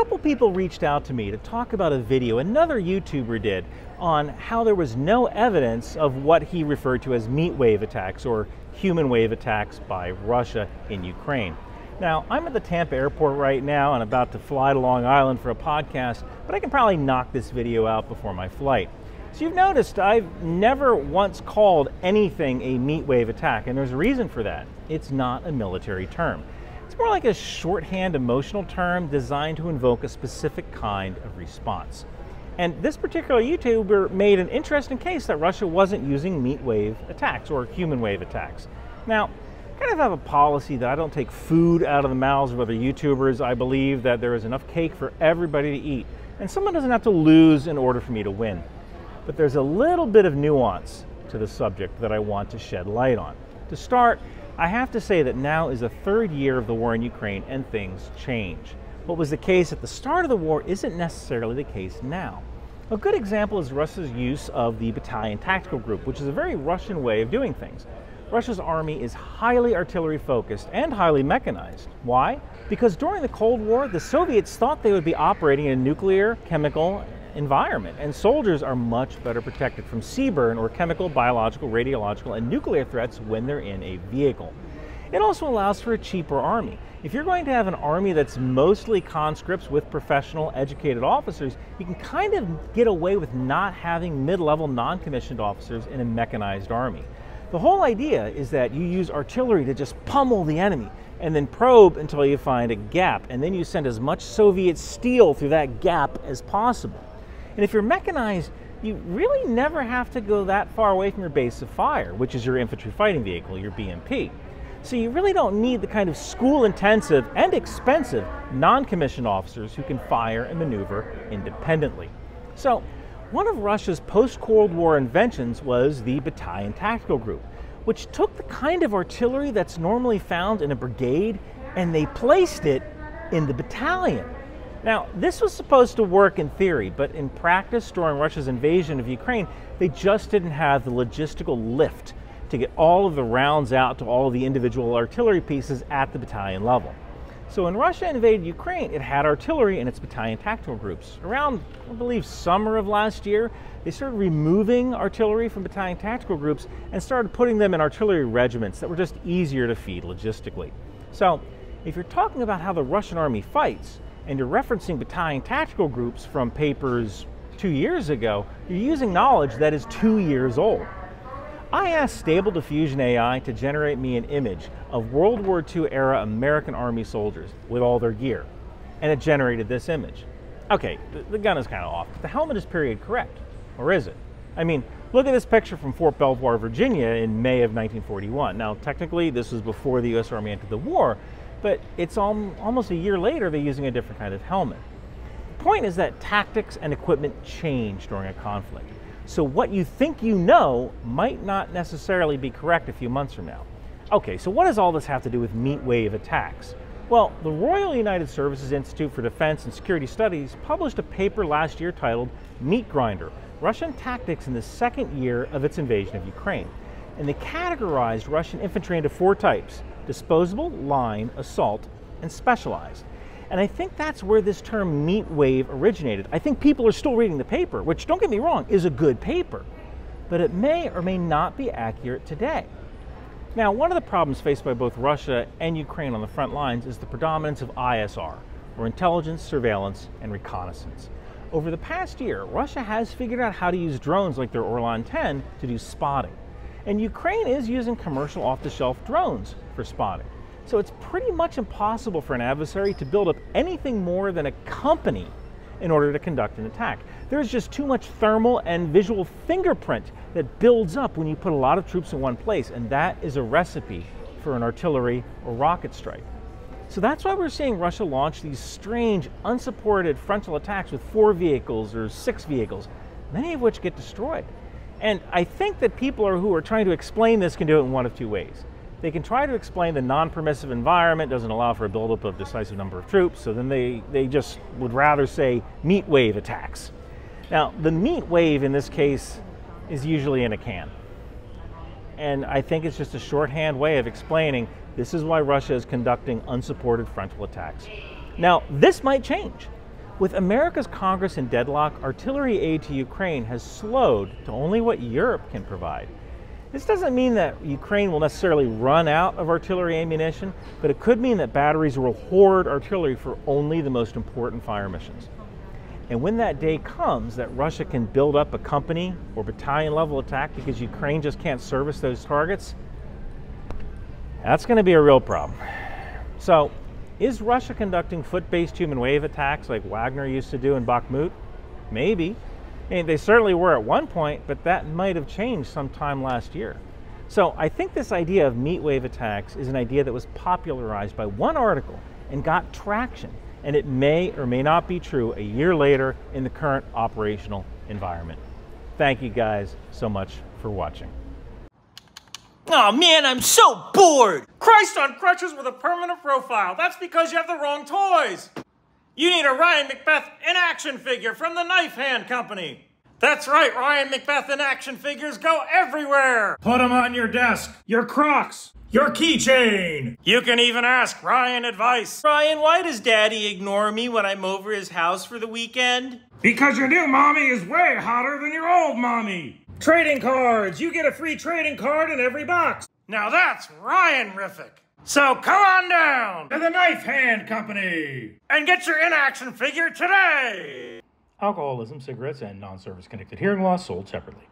couple people reached out to me to talk about a video another YouTuber did on how there was no evidence of what he referred to as meat wave attacks or human wave attacks by Russia in Ukraine. Now, I'm at the Tampa airport right now and about to fly to Long Island for a podcast, but I can probably knock this video out before my flight. So you've noticed I've never once called anything a meat wave attack, and there's a reason for that. It's not a military term. It's more like a shorthand emotional term designed to invoke a specific kind of response. And this particular YouTuber made an interesting case that Russia wasn't using meat wave attacks or human wave attacks. Now, I kind of have a policy that I don't take food out of the mouths of other YouTubers. I believe that there is enough cake for everybody to eat, and someone doesn't have to lose in order for me to win. But there's a little bit of nuance to the subject that I want to shed light on. To start, I have to say that now is the third year of the war in Ukraine and things change. What was the case at the start of the war isn't necessarily the case now. A good example is Russia's use of the battalion tactical group, which is a very Russian way of doing things. Russia's army is highly artillery focused and highly mechanized. Why? Because during the Cold War, the Soviets thought they would be operating in a nuclear, chemical environment, and soldiers are much better protected from CBRN or chemical, biological, radiological, and nuclear threats when they're in a vehicle. It also allows for a cheaper army. If you're going to have an army that's mostly conscripts with professional educated officers, you can kind of get away with not having mid-level non-commissioned officers in a mechanized army. The whole idea is that you use artillery to just pummel the enemy and then probe until you find a gap, and then you send as much Soviet steel through that gap as possible. And if you're mechanized, you really never have to go that far away from your base of fire, which is your infantry fighting vehicle, your BMP. So you really don't need the kind of school intensive and expensive non commissioned officers who can fire and maneuver independently. So one of Russia's post Cold War inventions was the battalion tactical group, which took the kind of artillery that's normally found in a brigade and they placed it in the battalion. Now, this was supposed to work in theory, but in practice during Russia's invasion of Ukraine, they just didn't have the logistical lift to get all of the rounds out to all of the individual artillery pieces at the battalion level. So when Russia invaded Ukraine, it had artillery in its battalion tactical groups. Around, I believe, summer of last year, they started removing artillery from battalion tactical groups and started putting them in artillery regiments that were just easier to feed logistically. So if you're talking about how the Russian army fights, and you're referencing battalion tactical groups from papers two years ago, you're using knowledge that is two years old. I asked Stable Diffusion AI to generate me an image of World War II era American Army soldiers with all their gear, and it generated this image. Okay, the, gun is kind of off, the helmet is period correct, or is it? I mean, look at this picture from Fort Belvoir, Virginia in May of 1941. Now, technically, this was before the U.S. Army entered the war, but it's almost a year later they're using a different kind of helmet. The point is that tactics and equipment change during a conflict. So what you think you know might not necessarily be correct a few months from now. Okay, so what does all this have to do with meat wave attacks? Well, the Royal United Services Institute for Defense and Security Studies published a paper last year titled Meat Grinder, Russian Tactics in the Second Year of Its Invasion of Ukraine. And they categorized Russian infantry into four types, disposable, line, assault, and specialized. And I think that's where this term meat wave originated. I think people are still reading the paper, which, don't get me wrong, is a good paper, but it may or may not be accurate today. Now, one of the problems faced by both Russia and Ukraine on the front lines is the predominance of ISR, or intelligence, surveillance, and reconnaissance. Over the past year, Russia has figured out how to use drones like their Orlan 10 to do spotting. And Ukraine is using commercial off the shelf drones for spotting. So it's pretty much impossible for an adversary to build up anything more than a company in order to conduct an attack. There's just too much thermal and visual fingerprint that builds up when you put a lot of troops in one place, and that is a recipe for an artillery or rocket strike. So that's why we're seeing Russia launch these strange, unsupported frontal attacks with four vehicles or six vehicles, many of which get destroyed. And I think that people are, who are trying to explain this can do it in one of two ways. They can try to explain the non-permissive environment doesn't allow for a buildup of decisive number of troops, so then they, they just would rather say meat wave attacks. Now, the meat wave in this case is usually in a can. And I think it's just a shorthand way of explaining this is why Russia is conducting unsupported frontal attacks. Now, this might change. With America's Congress in deadlock, artillery aid to Ukraine has slowed to only what Europe can provide. This doesn't mean that Ukraine will necessarily run out of artillery ammunition, but it could mean that batteries will hoard artillery for only the most important fire missions. And when that day comes that Russia can build up a company or battalion level attack because Ukraine just can't service those targets, that's going to be a real problem. So, is Russia conducting foot based human wave attacks like Wagner used to do in Bakhmut? Maybe. I mean, they certainly were at one point, but that might have changed sometime last year. So I think this idea of meat wave attacks is an idea that was popularized by one article and got traction and it may or may not be true a year later in the current operational environment. Thank you guys so much for watching. Oh man, I'm so bored! Christ on crutches with a permanent profile. That's because you have the wrong toys. You need a Ryan McBeth in action figure from the Knife Hand Company. That's right, Ryan McBeth in action figures go everywhere. Put them on your desk, your Crocs, your keychain. You can even ask Ryan advice. Ryan, why does Daddy ignore me when I'm over his house for the weekend? Because your new mommy is way hotter than your old mommy. Trading cards. You get a free trading card in every box. Now that's Ryan Riffic. So come on down to the Knife Hand Company and get your in-action figure today. Alcoholism, cigarettes, and non-service connected hearing loss sold separately.